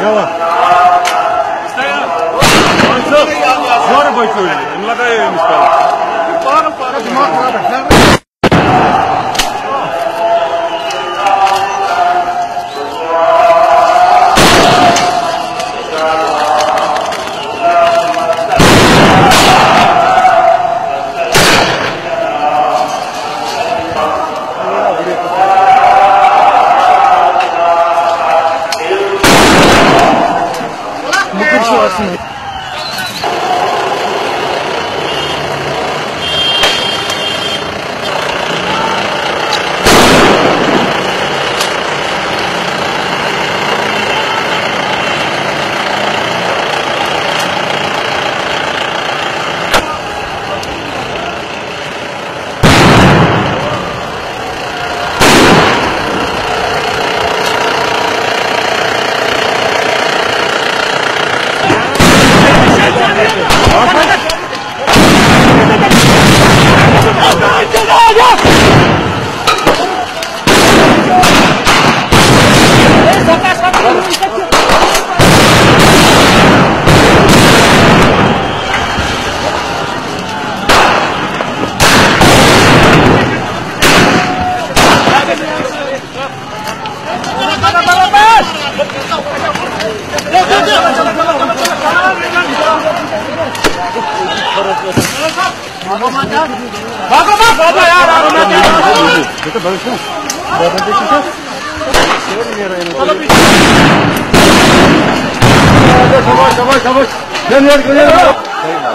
Yalla. koysun. Bunlar da yemiş ben. Bağırın bağırın. Cuma bağırın. Thank you. Okay. 막아봐 봐봐야 막아봐 일단 막으세요 내가 먼저 시켜 잡아 잡아 잡아 내려 내려 내려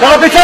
잡아 비켜